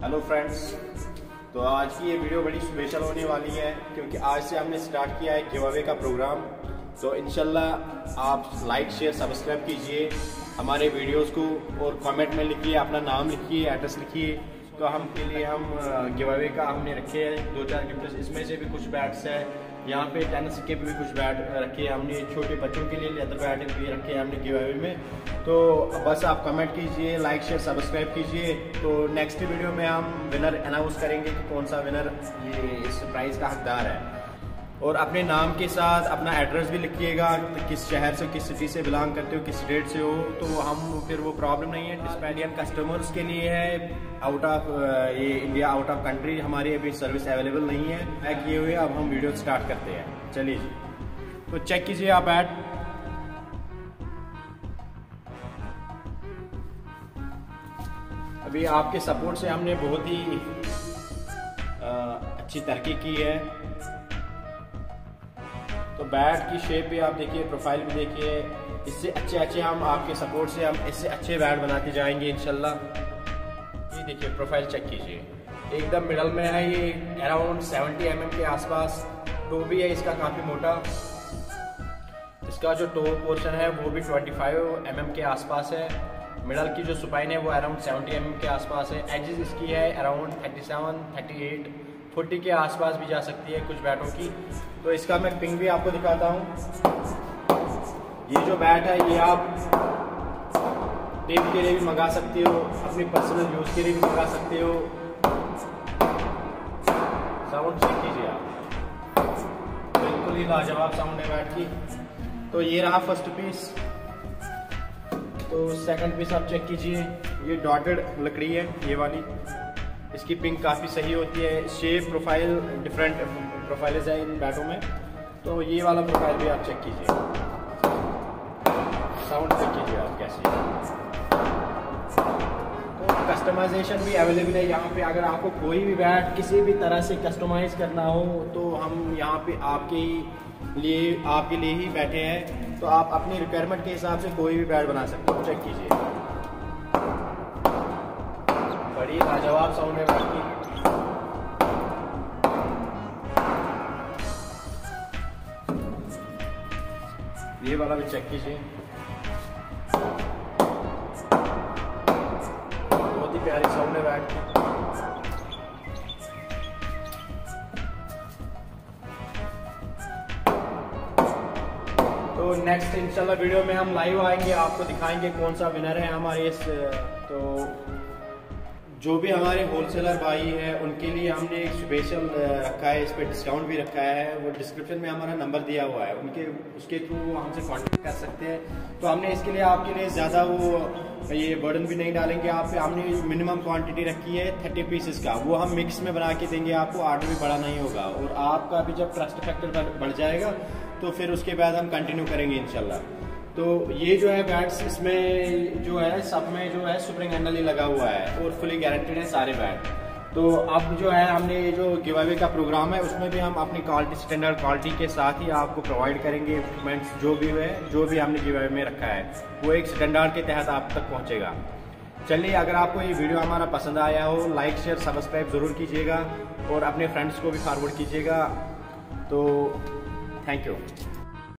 Hello friends तो आज की ये वीडियो बड़ी स्पेशल होने वाली है, क्योंकि आज से हमने स्टार्ट किया है गिव अवे का प्रोग्राम तो इनशाला आप लाइक शेयर सब्सक्राइब कीजिए हमारे वीडियोस को और कमेंट में लिखिए, अपना नाम लिखिए एड्रेस लिखिए। तो हम के लिए हम गिव अवे का हमने रखे हैं। दो चार गिफ्ट इसमें से भी कुछ बैट्स है। यहाँ पे टेनिस के भी कुछ बैट रखे हैं हमने। छोटे बच्चों के लिए लेदर बैट भी रखे हैं हमने गिव अवे में। तो बस आप कमेंट कीजिए लाइक शेयर सब्सक्राइब कीजिए। तो नेक्स्ट वीडियो में हम विनर अनाउंस करेंगे कि कौन सा विनर ये इस प्राइज़ का हकदार है। और अपने नाम के साथ अपना एड्रेस भी लिखिएगा किस शहर से किस सिटी से बिलोंग करते हो किस स्टेट से हो तो हम फिर वो प्रॉब्लम नहीं है। डिस्पैडियन कस्टमर्स के लिए है आउट ऑफ़ ये इंडिया आउट ऑफ़ कंट्री हमारी अभी सर्विस अवेलेबल नहीं है। पैक किए हुए अब हम वीडियो स्टार्ट करते हैं। चलिए जी। तो चेक कीजिए आप ऐड अभी आपके सपोर्ट से हमने बहुत ही आ, अच्छी तरक्की की है। तो बैट की शेप भी आप देखिए प्रोफ़ाइल भी देखिए। इससे अच्छे अच्छे हम आपके सपोर्ट से हम इससे अच्छे बैट बनाते जाएँगे इनशाला ये देखिए प्रोफ़ाइल चेक कीजिए। एकदम मिडल में है ये अराउंड 70 एम के आसपास। टो भी है इसका काफ़ी मोटा। इसका जो टो पोर्शन है वो भी 25 एम mm के आसपास है। मिडल की जो सुपाइन है वो अराउंड 70 एम के आसपास है। एजिस इसकी है अराउंड 37, 38, 40 के आसपास भी जा सकती है कुछ बैटों की। तो इसका मैं पिंग भी आपको दिखाता हूँ। ये जो बैट है, ये आप टिप के लिए भी मंगा सकते हो, अपनी पर्सनल यूज़ के लिए भी मंगा सकते हो। साउंड चेक कीजिए आप। बिल्कुल ही लाजवाब साउंड है बैट की। तो ये रहा फ़र्स्ट पीस। तो सेकंड पीस आप चेक कीजिए। ये डॉटेड लकड़ी है, ये वाली। इसकी पिंक काफ़ी सही होती है शेप प्रोफ़ाइल डिफरेंट प्रोफ़ाइल है इन बैटों में। तो ये वाला प्रोफ़ाइल भी आप चेक कीजिए। साउंड चेक कीजिए आप कैसे तो कस्टमाइजेशन भी अवेलेबल है यहाँ पे। अगर आपको कोई भी बैट किसी भी तरह से कस्टमाइज करना हो तो हम यहाँ पे आपके लिए आपके लिए ही बैठे हैं। तो आप अपनी रिक्वायरमेंट के हिसाब से कोई भी बैट बना सकते हो। चेक कीजिए। बड़ी लाजवाब साउंड है बाकी। ये वाला भी चेक कीजिए। बहुत ही प्यारी साउंड है बैट की। तो नेक्स्ट इंशाल्लाह वीडियो में हम लाइव आएँगे, आपको दिखाएँगे कौन सा विनर है हमारे इस तो जो भी हमारे होलसेलर भाई हैं, उनके लिए हमने एक स्पेशल रखा है, इस पर डिस्काउंट भी रखा है। वो डिस्क्रिप्शन में हमारा नंबर दिया हुआ है। उनके, उसके थ्रू वो हमसे कांटेक्ट कर सकते हैं। तो हमने इसके लिए आपके लिए ज़्यादा वो, ये बर्डन भी नहीं डालेंगे। आप हमने मिनिमम क्वांटिटी रखी है थर्टी पीसेस का। वो हम मिक्स में बना के देंगे, आपको आर्डर भी बड़ा नहीं होगा। और आपका भी जब ट्रस्ट फैक्टर बढ़ जाएगा तो फिर उसके बाद हम कंटिन्यू करेंगे इनशाला तो ये जो है बैट्स, इसमें जो है, सब में जो है सुप्रिंग हैंडल ही लगा हुआ है और फुली गारंटेड है सारे बैट। तो अब जो है, हमने ये जो गिव अवे का प्रोग्राम है, उसमें भी हम अपनी क्वालिटी, स्टैंडर्ड क्वालिटी के साथ ही आपको प्रोवाइड करेंगे इक्विपमेंट्स, जो भी है जो भी हमने गिव अवे में रखा है, वो एक स्टैंडर्ड के तहत आप तक पहुँचेगा। चलिए, अगर आपको ये वीडियो हमारा पसंद आया हो लाइक शेयर सब्सक्राइब ज़रूर कीजिएगा और अपने फ्रेंड्स को भी फॉरवर्ड कीजिएगा। तो थैंक यू